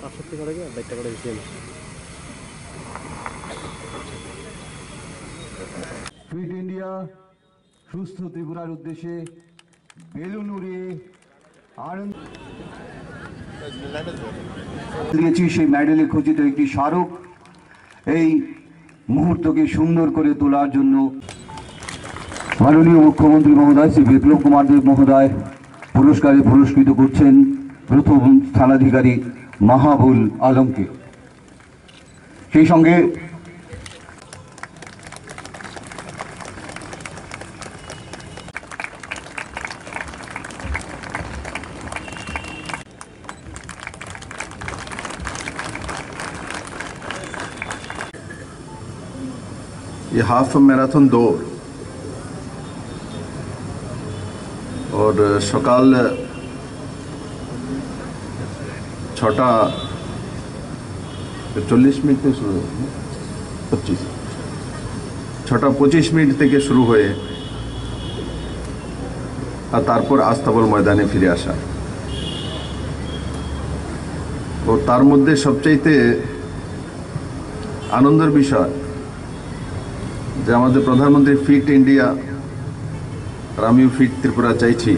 পাঁচষট্টি করে কি আড়াইটা করে বেশি ফিট ইন্ডিয়া, সুস্থ ত্রিপুরার উদ্দেশ্যে বেলুন উড়িয়ে আনন্দ দিয়েছি সেই মেডেলে খচিত একটি স্মারক। এই মুহূর্তকে সুন্দর করে তোলার জন্য মাননীয় মুখ্যমন্ত্রী মহোদয় শ্রী বিপ্লব কুমার দেব মহোদয় পুরস্কারে পুরস্কৃত করছেন প্রথম স্থানাধিকারী মাহাবুল আলমকে সেই সঙ্গে ये हाफ मैराथन दौड़ और সকাল ছটা চল্লিশ মিনিট থেকে শুরু পঁচিশ। ছটা পঁচিশ মিনিট থেকে শুরু হয়ে আর তারপর আস্তাবল ময়দানে ফিরে আসা। ও তার মধ্যে সবচাইতে আনন্দের বিষয় যে আমাদের প্রধানমন্ত্রী ফিট ইন্ডিয়া, আর আমিও ফিট ত্রিপুরা চাইছি,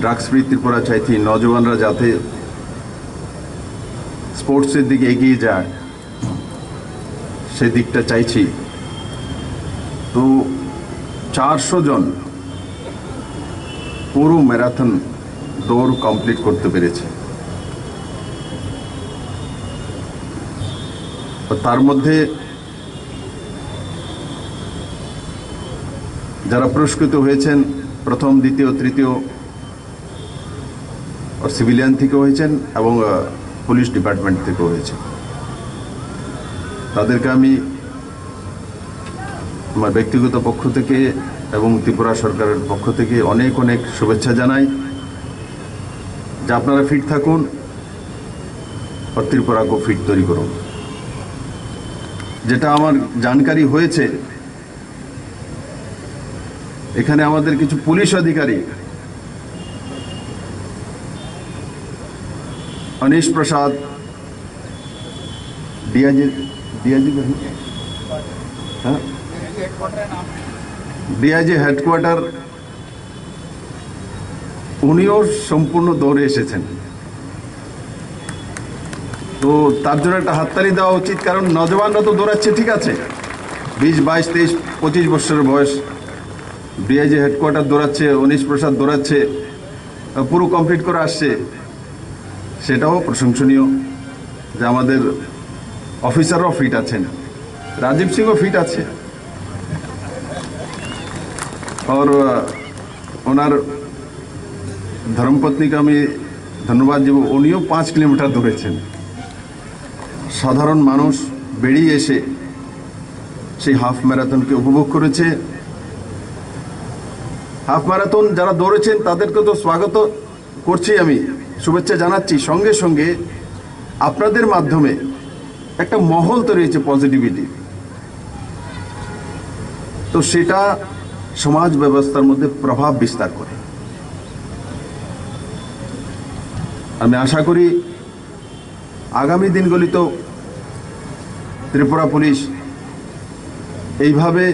ড্রাগস ফ্রি ত্রিপুরা চাইছি, নজওয়ানরা যাতে স্পোর্টসের দিকে এগিয়ে যায় সেদিকটা চাইছি। তো চারশো জন পুরো ম্যারাথন দৌড় কমপ্লিট করতে পেরেছে। তার মধ্যে যারা পুরস্কৃত হয়েছেন, প্রথম, দ্বিতীয়, তৃতীয়, সিভিলিয়ান থেকে হয়েছেন এবং পুলিশ ডিপার্টমেন্ট থেকে হয়েছে। তাদেরকে আমি আমার ব্যক্তিগত পক্ষ থেকে এবং ত্রিপুরা সরকারের পক্ষ থেকে অনেক অনেক শুভেচ্ছা জানাই। যে আপনারা ফিট থাকুন আর ত্রিপুরাকেও ফিট তৈরি করুন। যেটা আমার জানকারি হয়েছে, এখানে আমাদের কিছু পুলিশ অধিকারী অনিশ প্রসাদ, ডিআইজি ডিআইজি হ্যাঁ? ডিআইজি হেডকোয়ার্টার, উনিও সম্পূর্ণ দৌড়ে এসেছেন। তো তার জন্য একটা হাততালি দেওয়া উচিত, কারণ নজওয়ানরা তো দৌড়াচ্ছে, ঠিক আছে। বিশ, বাইশ, তেইশ, পঁচিশ বছরের বয়স। ডিআইজি হেডকোয়ার্টার দৌড়াচ্ছে, অনিশ প্রসাদ দৌড়াচ্ছে, পুরো কমপ্লিট করে আসছে। সেটাও প্রশংসনীয় যে আমাদের অফিসাররাও ফিট আছেন। রাজীব সিংও ফিট আছে। আর ওনার ধর্মপত্নীকে আমি ধন্যবাদ দেব। উনিও পাঁচ কিলোমিটার দৌড়েছেন সাধারণ মানুষ বেরিয়ে এসে সেই হাফ ম্যারাথনকে উপভোগ করেছে। হাফ ম্যারাথন যারা দৌড়েছেন, তাদেরকে তো স্বাগত করছি আমি। শুভেচ্ছা জানাচ্ছি। সঙ্গে সঙ্গে আপনাদের মাধ্যমে একটা মহল তৈরি হয়েছে পজিটিভিটি তো সেটা সমাজ ব্যবস্থার মধ্যে প্রভাব বিস্তার করে। আমি আশা করি আগামী দিনগুলি তো ত্রিপুরা পুলিশ এইভাবে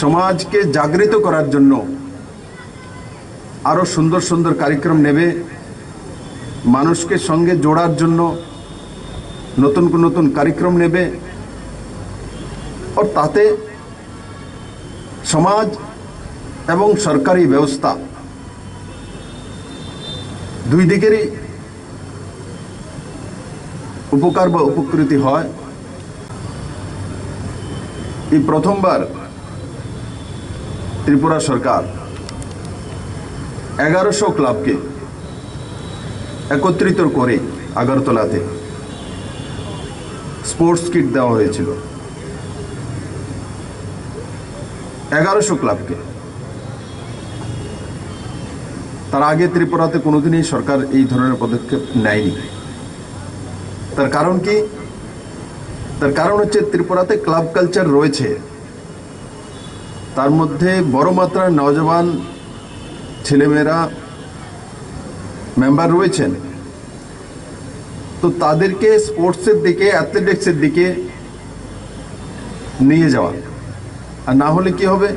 সমাজকে জাগৃত করার জন্য আরও সুন্দর সুন্দর কার্যক্রম নেবে। মানুষকে সঙ্গে জোড়ার জন্য নতুন নতুন কার্যক্রম নেবে। আর তাতে সমাজ এবং সরকারি ব্যবস্থা দুই দিকেরই উপকার বা উপকৃতি হয়। এই প্রথমবার ত্রিপুরা সরকার এগারোশো ক্লাবকে একত্রিত করে আগরতলাতে স্পোর্টস কিট দেওয়া হয়েছিল। এগারোশো ক্লাবকে। তার আগে ত্রিপুরাতে কোনোদিনই সরকার এই ধরনের পদক্ষেপ নেয়নি। তার কারণ কি? তার কারণ হচ্ছে ত্রিপুরাতে ক্লাব কালচার রয়েছে। তার মধ্যে বড় মাত্রার নওজওয়ান ছেলেমেয়েরা মেম্বার রয়েছেন, তো তাদেরকে স্পোর্টসের দিকে অ্যাথলেটিক্সের দিকে নিয়ে যাওয়া। আর না হলে কি হবে?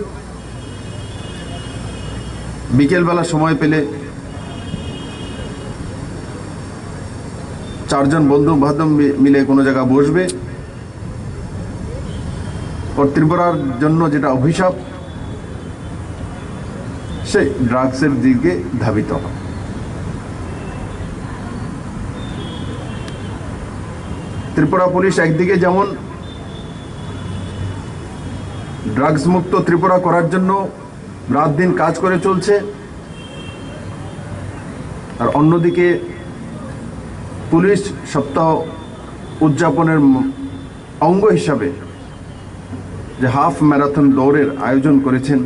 বিকেলবেলা সময় পেলে চারজন বন্ধু বান্ধব মিলে কোনো জায়গা বসবে। ওর ত্রিপুরার জন্য যেটা অভিশাপ সে ড্রাগসের দিকে ধাবিত হয়। ত্রিপুরা পুলিশ একদিকে যেমন ড্রাগস মুক্ত ত্রিপুরা করার জন্য রাত দিন কাজ করে চলছে, আর অন্যদিকে পুলিশ সপ্তাহ উদযাপনের অঙ্গ হিসাবে যে হাফ ম্যারাথন দৌড়ের আয়োজন করেছেন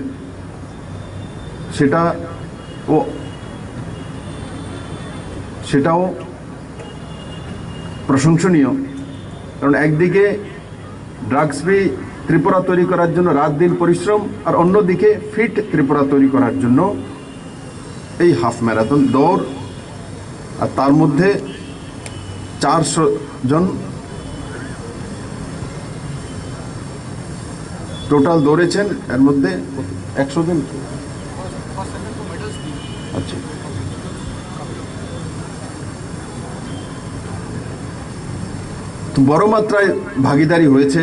সেটা ও সেটাও প্রশংসনীয়। কারণ একদিকে ড্রাগস ফ্রি ত্রিপুরা তৈরি করার জন্য রাত দিন পরিশ্রম, আর অন্যদিকে ফিট ত্রিপুরা তৈরি করার জন্য এই হাফ ম্যারাথন দৌড়। আর তার মধ্যে চারশো জন টোটাল দৌড়েছেন, এর মধ্যে একশো জন তো বড় মাত্রায় ভাগিদারি হয়েছে।